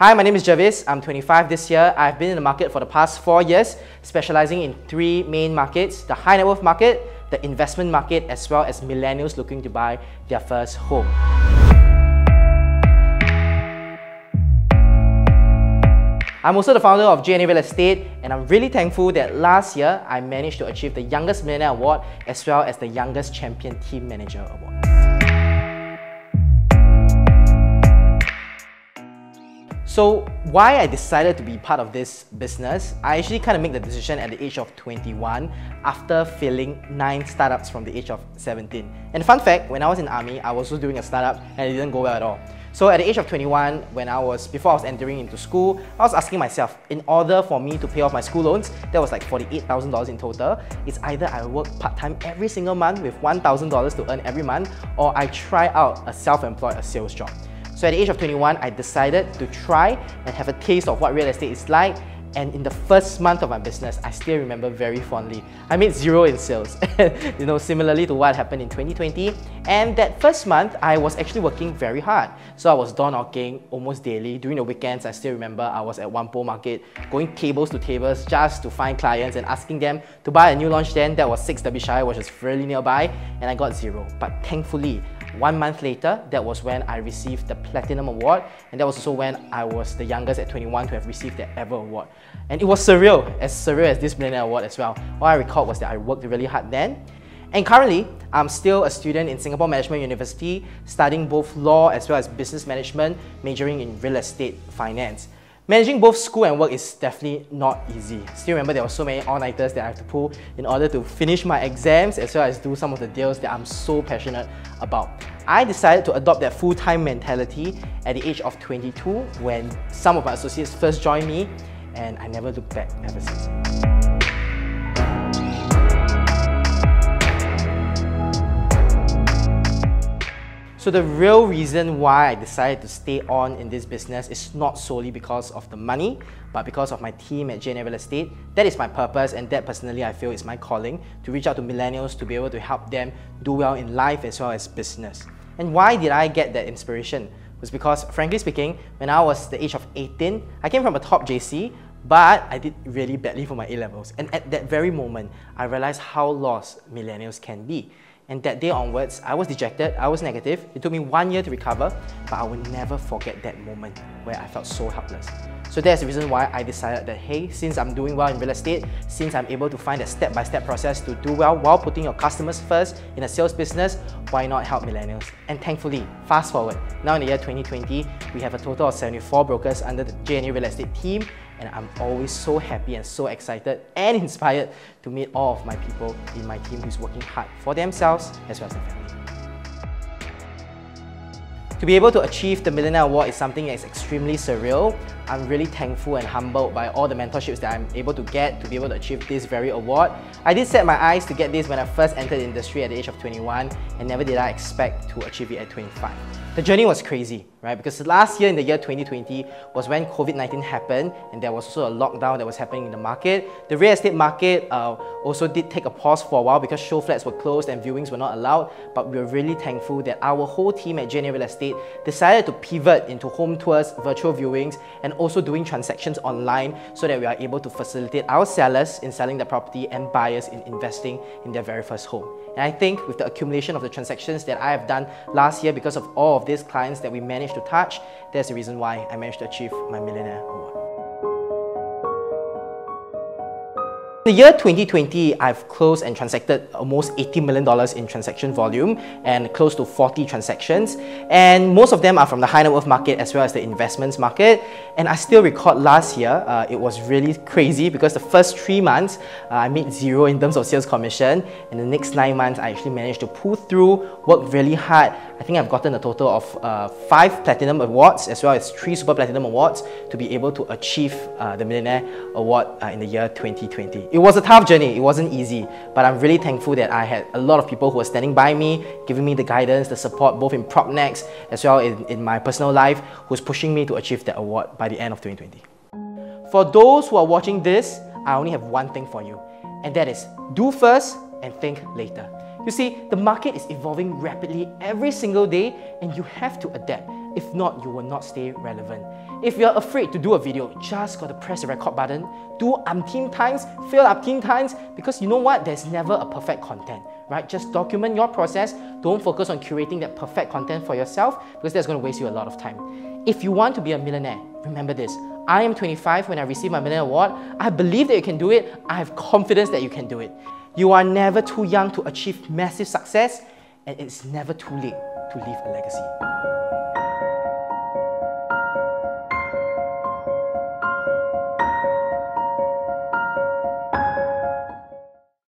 Hi, my name is Jervis. I'm 25 this year. I've been in the market for the past four years, specializing in three main markets the high net worth market, the investment market, as well as millennials looking to buy their first home. I'm also the founder of JNA Real Estate and I'm really thankful that last year I managed to achieve the Youngest Millionaire Award as well as the Youngest Champion Team Manager Award. So why I decided to be part of this business, I actually kind of make the decision at the age of 21 after failing 9 startups from the age of 17. And fun fact, when I was in army, I was also doing a startup and it didn't go well at all. So at the age of 21, when I was, before I was entering into school, I was asking myself, in order for me to pay off my school loans, that was like $48,000 in total, it's either I work part-time every single month with $1,000 to earn every month, or I try out a self-employed, a sales job. So at the age of 21, I decided to try and have a taste of what real estate is like and in the first month of my business, I still remember very fondly. I made zero in sales, you know, similarly to what happened in 2020. And that first month, I was actually working very hard. So I was door knocking almost daily. During the weekends, I still remember I was at Whampoa Market, going tables to tables just to find clients and asking them to buy a new launch then. That was 6 Derbyshire, which is fairly nearby, and I got zero. But thankfully, one month later, that was when I received the Platinum Award, and that was also when I was the youngest at 21 to have received that ever award. And it was surreal, as surreal as this Millionaire Award as well. All I recall was that I worked really hard then, and currently, I'm still a student in Singapore Management University, studying both law as well as business management, majoring in real estate finance. Managing both school and work is definitely not easy. Still remember there were so many all-nighters that I have to pull in order to finish my exams as well as do some of the deals that I'm so passionate about. I decided to adopt that full-time mentality at the age of 22 when some of my associates first joined me and I never looked back ever since. So the real reason why I decided to stay on in this business is not solely because of the money, but because of my team at JNA Real Estate. That is my purpose and that personally I feel is my calling to reach out to millennials to be able to help them do well in life as well as business. And why did I get that inspiration? It was because, frankly speaking, when I was the age of 18, I came from a top JC, but I did really badly for my A-levels. And at that very moment, I realized how lost millennials can be. And that day onwards, I was dejected, I was negative. It took me one year to recover, but I will never forget that moment where I felt so helpless. So that's the reason why I decided that, hey, since I'm doing well in real estate, since I'm able to find a step-by-step -step process to do well while putting your customers first in a sales business, why not help millennials? And thankfully, fast forward, now in the year 2020, we have a total of 74 brokers under the JNA Real Estate team, and I'm always so happy and so excited and inspired to meet all of my people in my team who's working hard for themselves as well as their family. To be able to achieve the Millionaire Award is something that is extremely surreal. I'm really thankful and humbled by all the mentorships that I'm able to get to be able to achieve this very award. I did set my eyes to get this when I first entered the industry at the age of 21 and never did I expect to achieve it at 25. The journey was crazy, right? Because last year in the year 2020 was when COVID-19 happened and there was also a lockdown that was happening in the market. The real estate market uh, also did take a pause for a while because show flats were closed and viewings were not allowed. But we were really thankful that our whole team at JNA Real Estate decided to pivot into home tours, virtual viewings, and also doing transactions online so that we are able to facilitate our sellers in selling their property and buyers in investing in their very first home. And I think with the accumulation of the transactions that I have done last year because of all of these clients that we managed to touch, that's the reason why I managed to achieve my Millionaire Award. The year 2020, I've closed and transacted almost $80 million in transaction volume and close to 40 transactions. And most of them are from the high net worth market as well as the investments market. And I still record last year, uh, it was really crazy because the first three months, uh, I made zero in terms of sales commission. And the next nine months, I actually managed to pull through, work really hard. I think I've gotten a total of uh, five platinum awards as well as three super platinum awards to be able to achieve uh, the Millionaire Award uh, in the year 2020. It was a tough journey, it wasn't easy, but I'm really thankful that I had a lot of people who were standing by me, giving me the guidance, the support, both in PropNex as well in, in my personal life, who's pushing me to achieve that award by the end of 2020. For those who are watching this, I only have one thing for you, and that is do first and think later. You see, the market is evolving rapidly every single day and you have to adapt. If not, you will not stay relevant. If you're afraid to do a video, just gotta press the record button, do umpteen times, fail umpteen times, because you know what? There's never a perfect content, right? Just document your process. Don't focus on curating that perfect content for yourself because that's gonna waste you a lot of time. If you want to be a millionaire, remember this. I am 25 when I received my Millionaire Award. I believe that you can do it. I have confidence that you can do it. You are never too young to achieve massive success, and it's never too late to leave a legacy.